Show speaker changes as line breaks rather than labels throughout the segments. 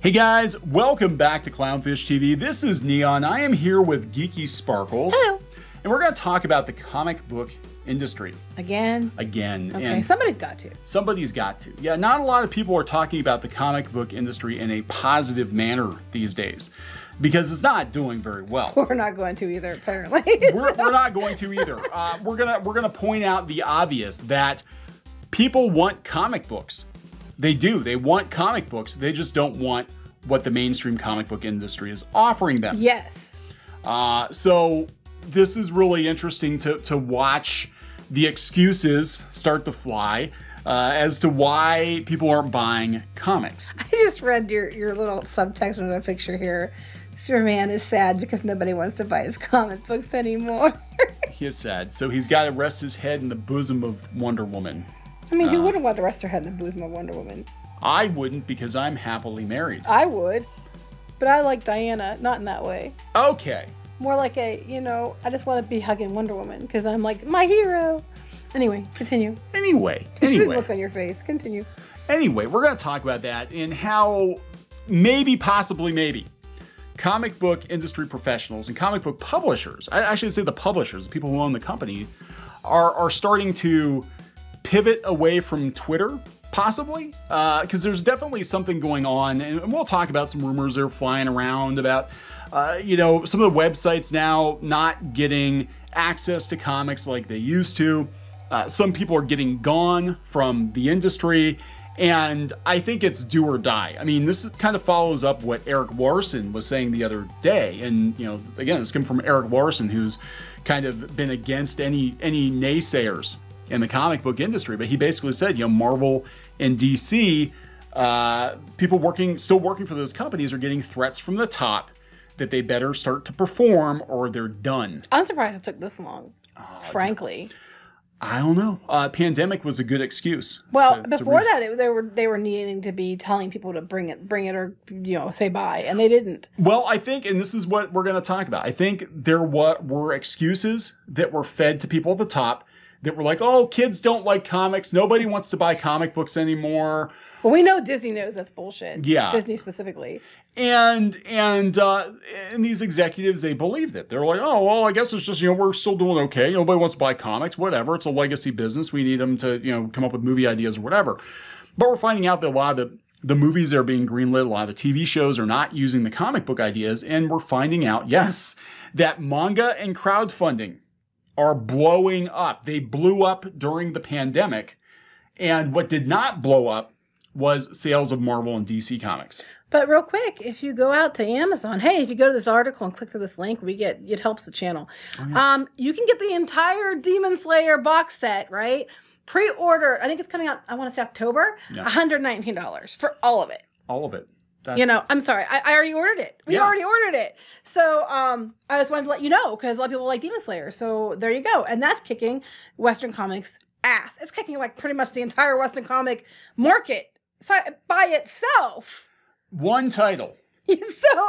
Hey guys, welcome back to Clownfish TV. This is Kneon. I am here with Geeky Sparkles.
Hello.
And we're going to talk about the comic book industry
Again.
again.
Okay,
And
somebody's got to.
somebody's got to. Yeah, not a lot of people are talking about the comic book industry in a positive manner these days because it's not doing very well.
We're not going to either, apparently.
we're, we're not going to either. Uh, we're gonna we're gonna point out the obvious that people want comic books. They do. They want comic books. They just don't want what the mainstream comic book industry is offering them.
yes.
Uh, so this is really interesting to to watch the excuses start to fly uh, as to why people aren't buying comics.
I just read your, your little subtext in the picture here. Superman is sad because nobody wants to buy his comic books anymore.
He is sad, so he's got to rest his head in the bosom of Wonder Woman.
I mean,
Uh.
who wouldn't want the rest of her head in the bosom of Wonder Woman?
I wouldn't because I'm happily married.
I would. But I like Diana, not in that way.
Okay.
More like a, you know, I just want to be hugging Wonder Woman because I'm like, my hero. Anyway, continue.
Anyway, anyway,
look on your face. Continue.
anyway, we're going to talk about that and how maybe, possibly, maybe comic book industry professionals and comic book publishers, I, I should say the publishers, the people who own the company, are, are starting to pivot away from Twitter, possibly, because there's definitely something going on, and we'll talk about some rumors that are flying around about, uh, you know, some of the websites now not getting access to comics like they used to. Uh, some people are getting gone from the industry, and I think it's do or die. I mean, this is- kind of follows up what Erik Larsen was saying the other day, and you know, again, this comes from Erik Larsen, who's kind of been against any any naysayers in the comic book industry. But he basically said, you know, Marvel and DC, uh, people working still working for those companies are getting threats from the top that they better start to perform or they're done.
I'm surprised it took this long,
Oh,
frankly.
I don't know. Uh, pandemic was a good excuse.
Well,
to- to
before
re-
that, it, they were they were needing to be telling people to bring it, bring it, or you know, say bye, and they didn't.
Well, I think, and this is what we're going to talk about. I think there what were excuses that were fed to people at the top that were like, "Oh, kids don't like comics. Nobody wants to buy comic books anymore."
Well, we know Disney knows that's bullshit.
Yeah.
Disney specifically.
And and uh, and these executives they believed it. They're like, "Oh, well, I guess it's just you know we're still doing okay. Nobody wants to buy comics. Whatever. It's a legacy business. We need them to you know come up with movie ideas or whatever." But we're finding out that a lot of the the movies that are being greenlit, a lot of the TV shows are not using the comic book ideas, and we're finding out, yes, that manga and crowdfunding are blowing up. They blew up during the pandemic, and what did not blow up was sales of Marvel and DC comics.
But real quick, if you go out to Amazon, hey, if you go to this article and click to this link, we get it helps the channel.
Oh,
Um, you can get the entire Demon Slayer box set, right? Pre-order. I think it's coming out. I want to say October.
Yeah.
One hundred nineteen dollars for all of it.
All of it. That's,
You know, I'm sorry. I, I already ordered it. We
Yeah.
already ordered it. So um, I just wanted to let you know because a lot of people like Demon Slayer. So there you go. And that's kicking Western comics ass. It's kicking like pretty much the entire Western comic market by itself.
one title.
so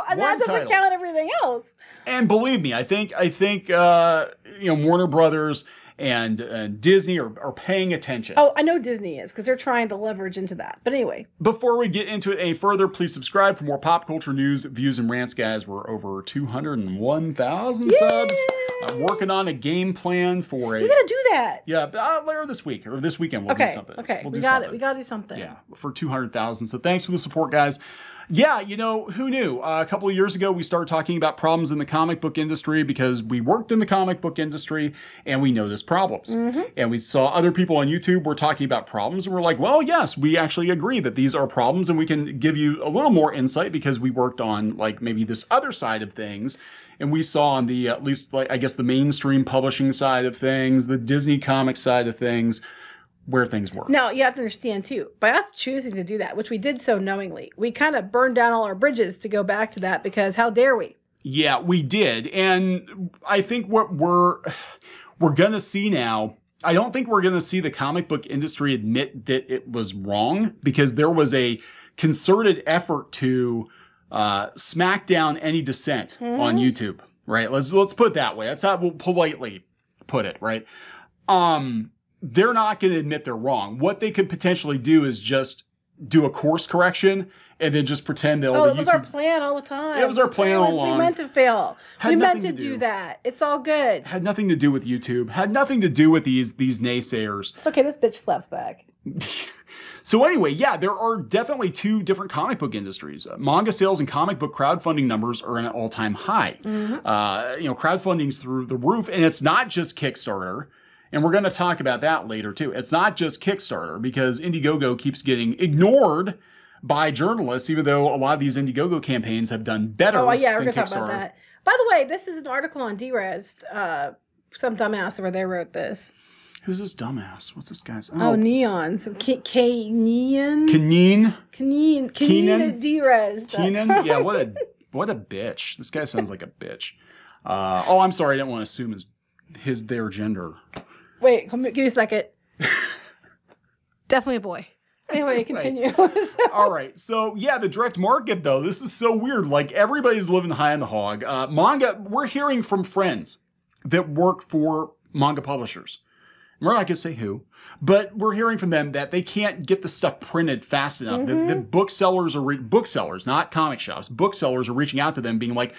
and
One
that doesn't
title.
count everything else.
And believe me, I think I think uh, you know Warner Brothers and, and Disney are, are paying attention.
Oh, I know Disney is because they're trying to leverage into that. But anyway,
Before we get into it any further, please subscribe for more pop culture news, views, and rants, guys. We're over 201,000 subs. I'm working on a game plan for a.
we gotta do that.
Yeah, uh, later this week or this weekend we'll do something.
Okay.
We'll
we
do
got
something.
it. We gotta do something.
Yeah, for 200,000. So thanks for the support, guys. Yeah, you know, who knew? Uh, a couple of years ago, we started talking about problems in the comic book industry because we worked in the comic book industry and we noticed problems. And we saw other people on YouTube were talking about problems and we're like, well, yes, we actually agree that these are problems and we can give you a little more insight because we worked on like maybe this other side of things. And we saw on the, at least like, I guess the mainstream publishing side of things, the Disney comic side of things, where things were.
Now, you have to understand too, by us choosing to do that, which we did so knowingly, we kind of burned down all our bridges to go back to that because how dare we?
Yeah, we did. And I think what we're we're going to see now, I don't think we're going to see the comic book industry admit that it was wrong because there was a concerted effort to uh, smack down any dissent on YouTube, right? Let's let's put it that way. That's how we'll politely put it, right? Um they're not going to admit they're wrong. What they could potentially do is just do a course correction and then just pretend that all
Oh, it was
YouTube
our plan all the time.
It was our plan all along.
We meant to fail.
Had
we meant to
to
do.
do.
that. It's all good.
had nothing to do with YouTube, had nothing to do with these these naysayers.
It's okay. This bitch slaps back.
So anyway, yeah, there are definitely two different comic book industries. Uh, manga sales and comic book crowdfunding numbers are at an all-time high. Uh, you know, crowdfunding's through the roof, and it's not just Kickstarter. And we're going to talk about that later too. It's not just Kickstarter because Indiegogo keeps getting ignored by journalists, even though a lot of these Indiegogo campaigns have done better.
Oh yeah, we're gonna talk about that. By the way, this is an article on D-REZZED. Uh, some dumbass over there wrote this.
Who's this dumbass? What's this guy's?
Oh,
Oh,
Kneon. Some K K Neon.
Kaneen.
Keenan?
Keenan
Derest.
Keenan? Yeah, what a what a bitch. This guy sounds like a bitch. Uh, oh, I'm sorry. I didn't want to assume his his their gender.
Wait, come here, give me a second. Definitely a boy. Anyway, continue.
All right. So yeah, the direct market though, this is so weird. Like everybody's living high on the hog. Uh, manga. We're hearing from friends that work for manga publishers. We're not gonna say who, but we're hearing from them that they can't get the stuff printed fast enough. The, the booksellers are re- booksellers, not comic shops. Booksellers are reaching out to them, being like,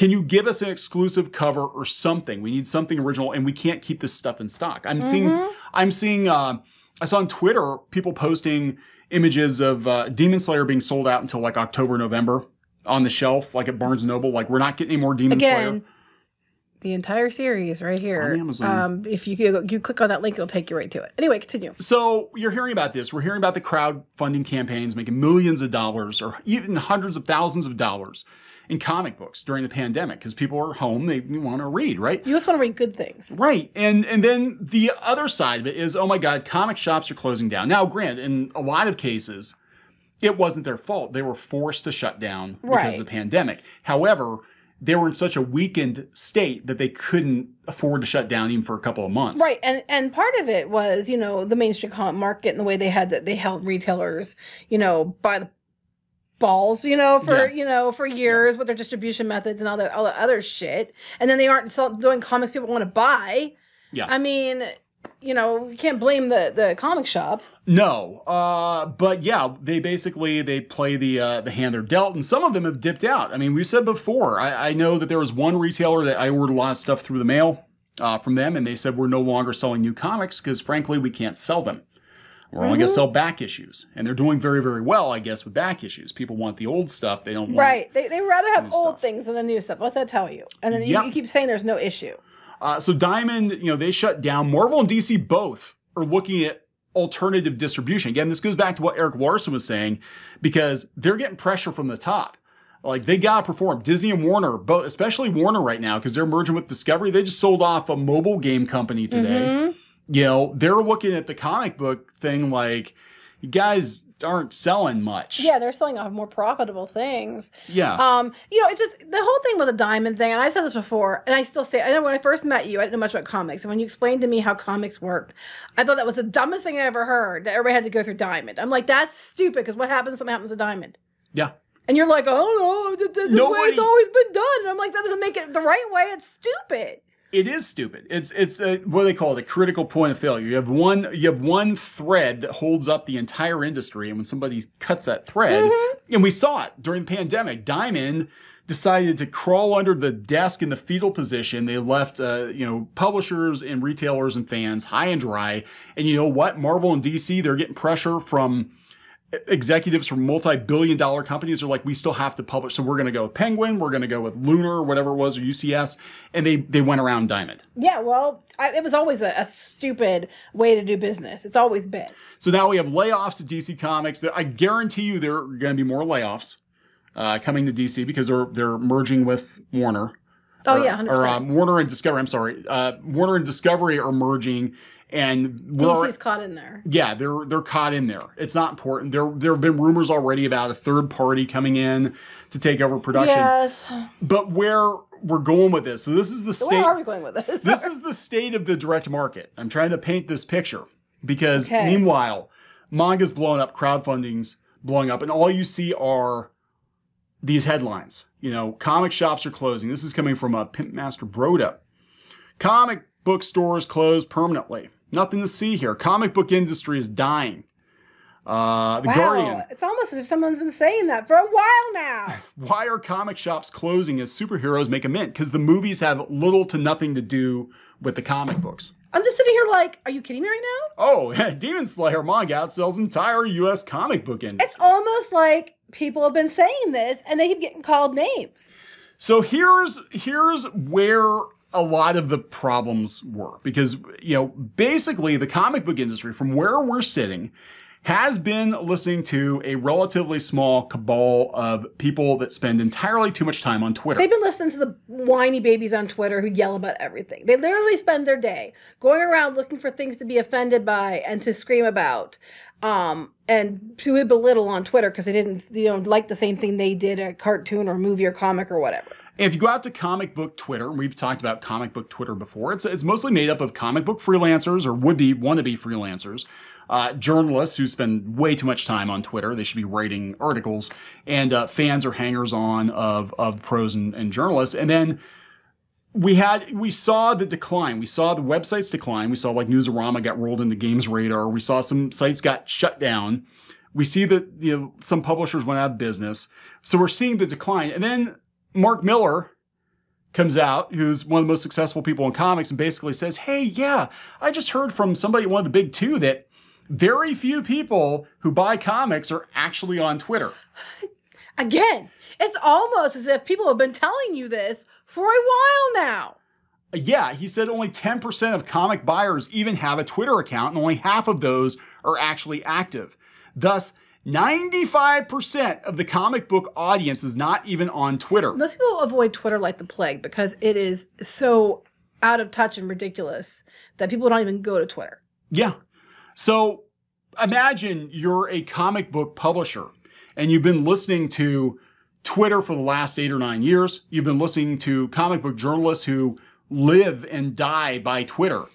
"Can you give us an exclusive cover or something? We need something original, and we can't keep this stuff in stock." I'm seeing, I'm seeing. Uh, I saw on Twitter people posting images of uh, Demon Slayer being sold out until like October, November on the shelf, like at Barnes Noble. Like we're not getting any more Demon Slayer.
The entire series right here.
On Amazon.
Um, if you you you click on that link, it'll take you right to it. Anyway, continue.
So you're hearing about this. We're hearing about the crowdfunding campaigns making millions of dollars or even hundreds of thousands of dollars in comic books during the pandemic because people are home, they want to read, right?
You just want to read good things.
Right. And and then the other side of it is, oh my God, comic shops are closing down. Now, grant, in a lot of cases, it wasn't their fault. They were forced to shut down because
Right.
of the pandemic. However, they were in such a weakened state that they couldn't afford to shut down even for a couple of months.
Right, and and part of it was you know the mainstream comic market and the way they had that they held retailers you know by the balls you know for
Yeah.
you know for years with their distribution methods and all that all that other shit, and then they aren't sell, doing comics people want to buy.
Yeah.
I mean, you know, you can't blame the the comic shops.
No, uh, but yeah, they basically they play the uh, the hand they're dealt, and some of them have dipped out. I mean, we said before. I, I know that there was one retailer that I ordered a lot of stuff through the mail uh, from them, and they said we're no longer selling new comics because frankly we can't sell them. We're only going to sell back issues, and they're doing very very well, I guess, with back issues. People want the old stuff; they don't want
Right, they they rather have old
stuff.
things than the new stuff. What's that tell you? And then you,
Yep.
you keep saying there's no issue.
Uh, so Diamond, you know, they shut down. Marvel and DC both are looking at alternative distribution. Again, this goes back to what Erik Larsen was saying because they're getting pressure from the top. Like they gotta perform. Disney and Warner, both, especially Warner right now, because they're merging with Discovery. They just sold off a mobile game company today. You know, they're looking at the comic book thing like, you guys aren't selling much.
Yeah, they're selling off more profitable things.
Yeah.
Um, you know, it just the whole thing with the diamond thing, and I said this before, and I still say I know when I first met you, I didn't know much about comics. And when you explained to me how comics worked, I thought that was the dumbest thing I ever heard that everybody had to go through diamond. I'm like, that's stupid, because what happens something happens to diamond?
yeah.
And you're like, oh no, th- th- this is the way it's always been done. And I'm like, that doesn't make it the right way. It's stupid.
It is stupid. It's it's a, what do they call it? A critical point of failure. You have one you have one thread that holds up the entire industry, and when somebody cuts that thread,
Mm-hmm.
and we saw it during the pandemic, Diamond decided to crawl under the desk in the fetal position. They left uh, you know publishers and retailers and fans high and dry. And you know what? Marvel and DC they're getting pressure from executives from multi-billion dollar companies are like we still have to publish so we're going to go with penguin we're going to go with lunar or whatever it was or ucs and they they went around diamond
Yeah, well, I, it was always a, a stupid way to do business. It's always been.
so now we have layoffs at dc comics i guarantee you there are going to be more layoffs uh, coming to dc because they're they're merging with warner
Oh
or,
yeah, hundred
or
percent.
um, warner and discovery i'm sorry uh, warner and discovery are merging and we're
DC's caught in there.
yeah, they're they're caught in there. It's not important. There there have been rumors already about a third party coming in to take over production.
Yes.
But where we're going with this, so this is the state.
Where are we going with this?
This is the state of the direct market. I'm trying to paint this picture because
Okay.
meanwhile, manga's blowing up, crowdfunding's blowing up, and all you see are these headlines. You know, comic shops are closing. This is coming from a Pimp Master Broda. Comic book stores closed permanently. Nothing to see here. Comic book industry is dying. Uh, the
wow,
Guardian.
it's almost as if someone's been saying that for a while now.
Why are comic shops closing as superheroes make a mint? Because the movies have little to nothing to do with the comic books.
I'm just sitting here like, are you kidding me right now?
Oh, Demon Slayer manga outsells entire U.S. comic book industry.
It's almost like people have been saying this and they keep getting called names.
So here's here's where a lot of the problems were because you know basically the comic book industry from where we're sitting has been listening to a relatively small cabal of people that spend entirely too much time on Twitter.
They've been listening to the whiny babies on Twitter who yell about everything. They literally spend their day going around looking for things to be offended by and to scream about. Um, and to belittle on Twitter because they didn't, you know, like the same thing they did a cartoon or movie or comic or whatever.
If you go out to comic book Twitter, and we've talked about comic book Twitter before, it's, it's mostly made up of comic book freelancers or would be wannabe freelancers, uh, journalists who spend way too much time on Twitter. They should be writing articles, and uh, fans or hangers on of, of pros and, and journalists. And then we had we saw the decline. We saw the websites decline. We saw like Newsarama got rolled into Games Radar. We saw some sites got shut down. We see that you know some publishers went out of business. So we're seeing the decline. And then Mark Millar comes out, who's one of the most successful people in comics, and basically says, Hey, yeah, I just heard from somebody one of the big two that very few people who buy comics are actually on Twitter.
Again, it's almost as if people have been telling you this for a while now.
Yeah, he said only 10% of comic buyers even have a Twitter account, and only half of those are actually active. Thus, 95% of the comic book audience is not even on Twitter.
Most people avoid Twitter like the plague because it is so out of touch and ridiculous that people don't even go to Twitter.
Yeah. So imagine you're a comic book publisher and you've been listening to Twitter for the last eight or nine years. You've been listening to comic book journalists who live and die by Twitter.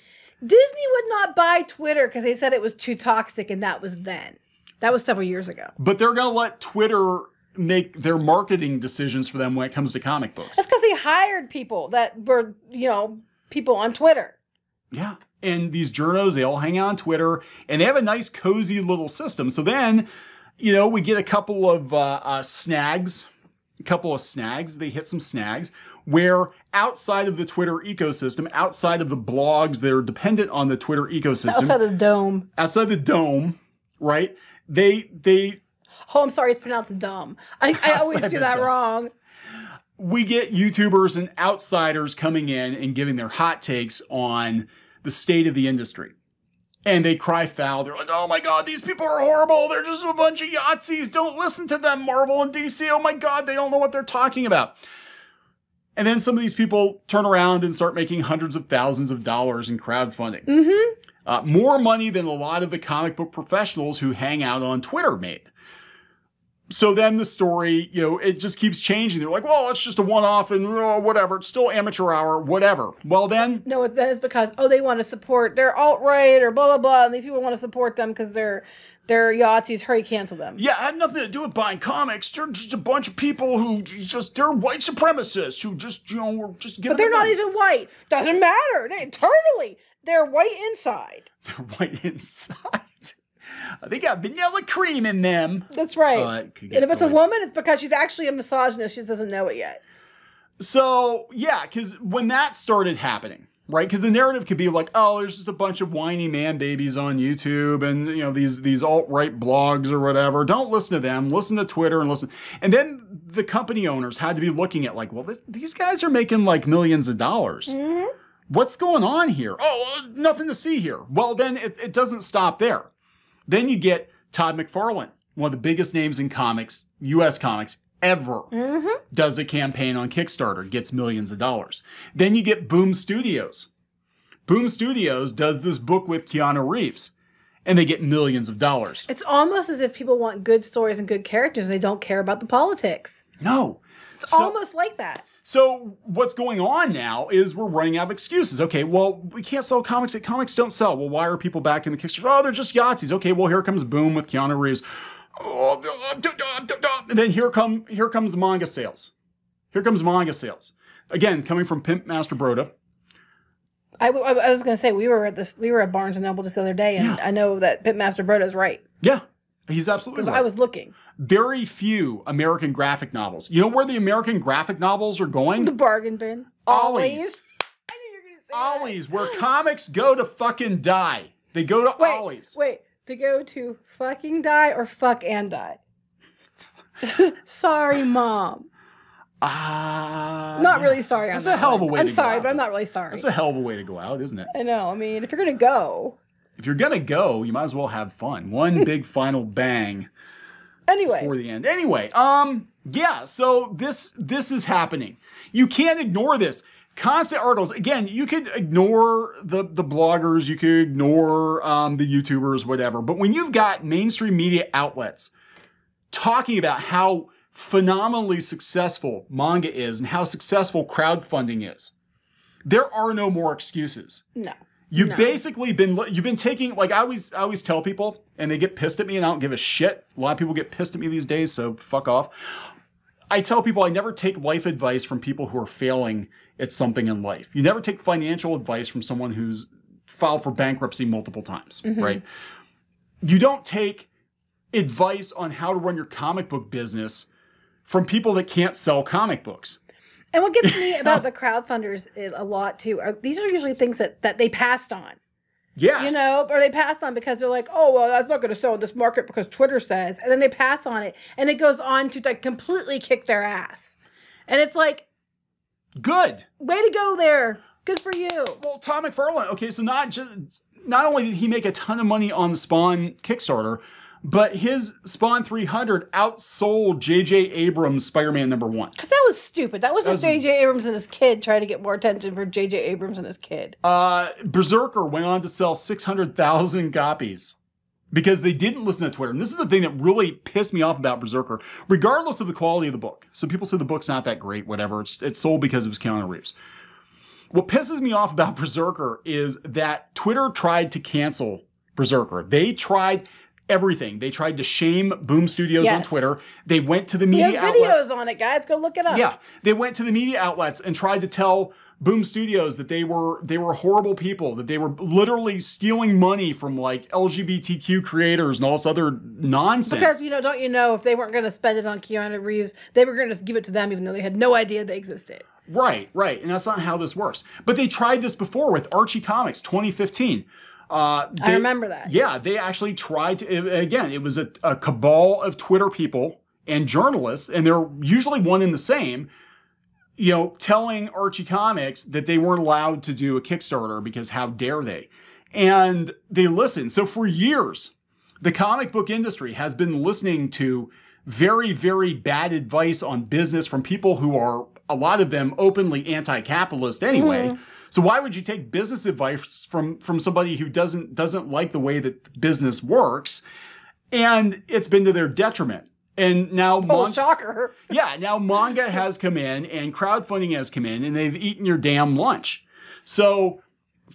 Disney would not buy Twitter because they said it was too toxic, and that was then. That was several years ago.
But they're going to let Twitter make their marketing decisions for them when it comes to comic books.
That's because they hired people that were, you know, people on Twitter.
Yeah. And these journos, they all hang out on Twitter and they have a nice, cozy little system. So then, you know, we get a couple of uh, uh, snags, a couple of snags. They hit some snags where outside of the Twitter ecosystem, outside of the blogs that are dependent on the Twitter ecosystem,
Outside of the dome.
outside the dome, right? They they
Oh, I'm sorry, it's pronounced dumb. I, I always do that
dome.
wrong.
we get YouTubers and outsiders coming in and giving their hot takes on the state of the industry. And they cry foul. They're like, oh my God, these people are horrible. They're just a bunch of Yahtzees. Don't listen to them, Marvel and DC. Oh my God, they don't know what they're talking about. And then some of these people turn around and start making hundreds of thousands of dollars in crowdfunding.
Mm-hmm.
Uh, more money than a lot of the comic book professionals who hang out on Twitter made. So then the story, you know, it just keeps changing. They're like, well, it's just a one off and oh, whatever. It's still amateur hour, whatever. Well, then,
No, it- that is because oh they want to support they're alt right or blah blah blah, and these people want to support them because they're they're Yahtzees. Hurry, cancel them.
yeah, it had nothing to do with buying comics. They're just a bunch of people who just, they're white supremacists who just, you know, were just giving
But they're not
money.
even white. Doesn't matter. They internally they're white inside.
They're white inside. Uh, they got vanilla cream in them.
That's right.
Oh, get
and if it's a woman, it's because she's actually a misogynist. She just doesn't know it yet.
So yeah, because when that started happening, right? Because the narrative could be like, oh, there's just a bunch of whiny man babies on YouTube, and you know these these alt right blogs or whatever. Don't listen to them. Listen to Twitter and listen. And then the company owners had to be looking at like, well, this, these guys are making like millions of dollars. Mm-hmm. What's going on here? Oh, uh, nothing to see here. Well, then it, it doesn't stop there. Then you get Todd McFarlane, one of the biggest names in comics, U.S. comics ever, does a campaign on Kickstarter, gets millions of dollars. Then you get Boom Studios. Boom Studios does this book with Keanu Reeves, and they get millions of dollars.
It's almost as if people want good stories and good characters. and They don't care about the politics.
No.
It's
So-
almost like that.
So what's going on now is we're running out of excuses. Okay, well, we can't sell comics. Comics don't sell. Well, why are people back in the Kickstarter? Oh, they're just Yahtzees. Okay, well, here comes Boom with Keanu Reeves. Oh, And then here come here comes manga sales. Here comes manga sales. Again, coming from Pimp Master Broda.
I was going to say we were at this we were at Barnes and Noble just the other day, and
Yeah.
I know that Pimp Master Broda is right.
Yeah. He's absolutely right.
I was looking.
Very few American graphic novels. You know where the American graphic novels are going?
The bargain bin.
Ollie's.
Ollie's. I knew you were gonna say that.
Where comics go to fucking die. They go to
Wait,
Ollie's.
wait. To go to fucking die or fuck and die? sorry, mom.
Ah,
Not really sorry.
That's a
that
hell of a way
I'm
go
sorry, but I'm not really sorry.
That's a hell of a way to go out, isn't it?
I know. I mean, if you're gonna go
If you're gonna go, you might as well have fun. One big final bang
anyway.
for the end. Anyway, um, yeah. So this this is happening. You can't ignore this. Constant articles. Again, you could ignore the the bloggers, you could ignore um, the YouTubers, whatever. But when you've got mainstream media outlets talking about how phenomenally successful manga is and how successful crowdfunding is, there are no more excuses.
no.
You've
No.
basically been you've been taking like I always I always tell people and they get pissed at me and I don't give a shit. A lot of people get pissed at me these days, so fuck off. I tell people I never take life advice from people who are failing at something in life. You never take financial advice from someone who's filed for bankruptcy multiple times, mm-hmm. right? You don't take advice on how to run your comic book business from people that can't sell comic books.
And what gets me about the crowdfunders is a lot too. Are these are usually things that that they passed on.
Yes.
you know, or they pass on because they're like, oh, well, that's not going to sell in this market because Twitter says, and then they pass on it, and it goes on to like completely kick their ass, and it's like,
Good.
way to go there, good for you.
Well, Tom McFarlane. Okay, so not just not only did he make a ton of money on the Spawn Kickstarter, but his Spawn 300 outsold J.J. Abrams' Spider-Man number one.
Because that was stupid. That was just J.J. Abrams and his kid trying to get more attention for J.J. Abrams and his kid.
Uh, Berserker went on to sell 600,000 copies because they didn't listen to Twitter. And this is the thing that really pissed me off about Berserker, regardless of the quality of the book. So people say the book's not that great, whatever. It's, it's sold because it was Keanu Reeves. What pisses me off about Berserker is that Twitter tried to cancel Berserker. They tried everything. They tried to shame Boom Studios on Twitter. They went to the
We
media
have
outlets.
videos on it, guys. Go look it up.
Yeah, they went to the media outlets and tried to tell Boom Studios that they were they were horrible people, that they were literally stealing money from like LGBTQ creators and all this other nonsense.
Because you know, don't you know, if they weren't going to spend it on Keanu Reeves, they were going to give it to them, even though they had no idea they existed.
right, right, and that's not how this works. But they tried this before with Archie Comics 2015. Uh,
I
they-
remember that.
Yeah, they actually tried to. Again, it was a, a cabal of Twitter people and journalists, and they're usually one and the same. You know, telling Archie Comics that they weren't allowed to do a Kickstarter because how dare they? And they listened. So for years, the comic book industry has been listening to very, very bad advice on business from people who are, a lot of them, openly anti capitalist anyway. So why would you take business advice from, from somebody who doesn't, doesn't like the way that business works? And it's been to their detriment. And now,
Oh, shocker.
yeah, now manga has come in and crowdfunding has come in and they've eaten your damn lunch. So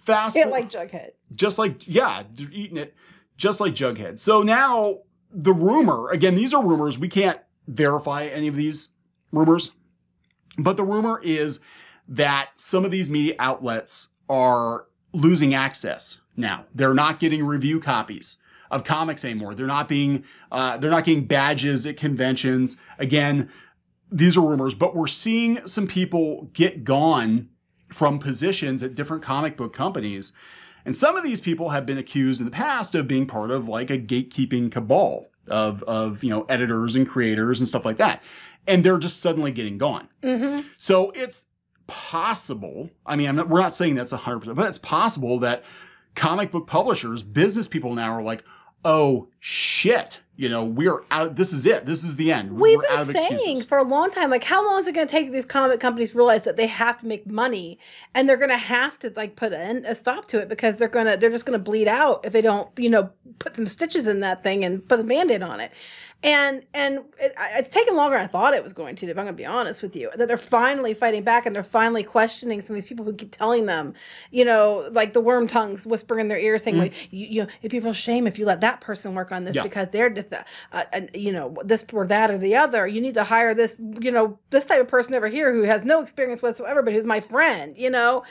fast
Hit like Jughead.
just like yeah, they're eating it just like Jughead. So now the rumor, again, these are rumors. We can't verify any of these rumors. But the rumor is that some of these media outlets are losing access now. They're not getting review copies of comics anymore. They're not being uh, they're not getting badges at conventions. Again, these are rumors, but we're seeing some people get gone from positions at different comic book companies. And some of these people have been accused in the past of being part of like a gatekeeping cabal of, of you know, editors and creators and stuff like that. And they're just suddenly getting gone. So it's possible. I mean, I'm not, we're not saying that's 100%, but it's possible that comic book publishers, business people now are like, oh shit, you know, we're out. This is it. This is the end.
We've
we're out
been
of
saying
excuses.
for a long time, like, how long is it going to take these comic companies realize that they have to make money, and they're going to have to like put an, a stop to it because they're gonna they're just going to bleed out if they don't, you know, put some stitches in that thing and put a band-aid on it. And and it, it's taken longer than I thought it was going to. If I'm going to be honest with you, that they're finally fighting back and they're finally questioning some of these people who keep telling them, you know, like the worm tongues whispering in their ears, saying, like, you, you know, if people shame if you let that person work on this
Yeah.
because they're just, uh, uh, and, you know, this or that or the other. You need to hire this, you know, this type of person over here who has no experience whatsoever, but who's my friend, you know?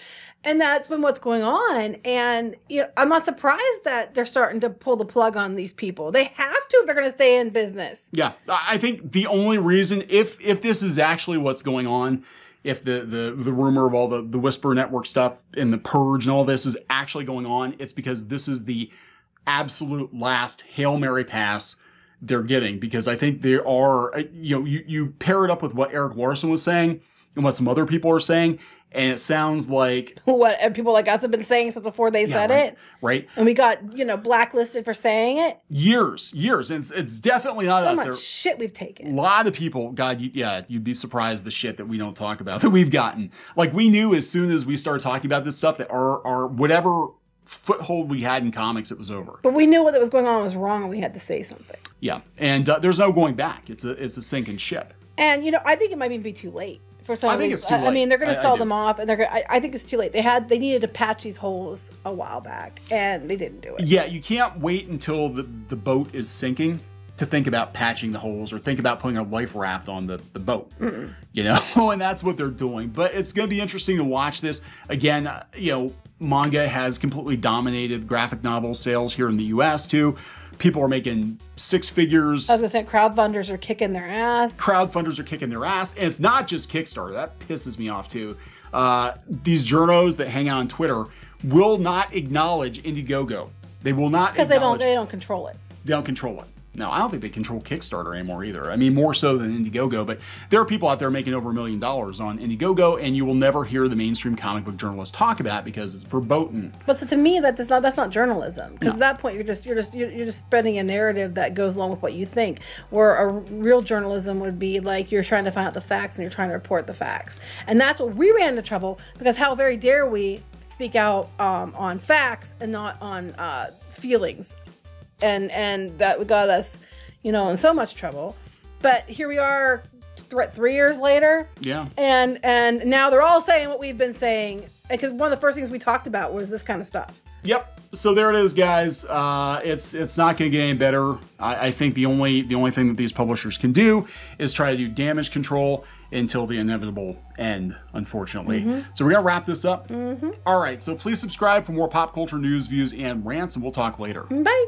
And that's been what's going on. And you know, I'm not surprised that they're starting to pull the plug on these people. They have to if they're going to stay in business.
Yeah, I think the only reason, if if this is actually what's going on, if the the the rumor of all the the Whisper Network stuff and the purge and all this is actually going on, it's because this is the absolute last hail mary pass they're getting. Because I think there are, uh, you know, you you pair it up with what Erik Larsen was saying and what some other people are saying, and it sounds like
What and people like us have been saying since before they said
right,
it.
right
And we got, you know, blacklisted for saying it.
years, years. And it's, it's definitely not
So
us.
much
There-
shit we've taken.
a lot of people, God, you, yeah, you'd be surprised the shit that we don't talk about that we've gotten. Like we knew as soon as we started talking about this stuff that our our whatever foothold we had in comics, it was over.
But we knew what was going on was wrong and we had to say something.
Yeah, and uh, there's no going back. It's a it's a sinking ship.
And you know, I think it might even be too late for some.
I think it's too
I- I mean, they're going to sell them off, and they're. Gonna, I, I think it's too late. They had they needed to patch these holes a while back, and they didn't do it.
Yeah, you can't wait until the the boat is sinking to think about patching the holes or think about putting a life raft on the, the boat. You know, and that's what they're doing. But it's going to be interesting to watch this. Again, uh, you know, manga has completely dominated graphic novel sales here in the US too. People are making six figures.
I was to say crowdfunders are kicking their ass.
Crowdfunders are kicking their ass. And it's not just Kickstarter. That pisses me off too. Uh, these journos that hang out on Twitter will not acknowledge Indiegogo. They will not
because they don't they don't control it.
they don't control it. No, I don't think they control Kickstarter anymore either. I mean, more so than Indiegogo, but there are people out there making over a million dollars on Indiegogo, and you will never hear the mainstream comic book journalists talk about it because it's verboten.
But so to me, that does not that's not journalism because at that point you're just you're just you're, you're just spreading a narrative that goes along with what you think. Where a real journalism would be like you're trying to find out the facts and you're trying to report the facts, and that's what we ran into trouble because how very dare we speak out um, on facts and not on uh, feelings, and and that got us, you know, in so much trouble. But here we are, th- three years later,
Yeah.
and and now they're all saying what we've been saying because one of the first things we talked about was this kind of stuff
Yep. So there it is, guys. Uh, it's it's not going to get any better. I, I think the only the only thing that these publishers can do is try to do damage control until the inevitable end. Unfortunately. So we're gonna wrap this up. All right. So please subscribe for more pop culture news, views, and rants, and we'll talk later.
bye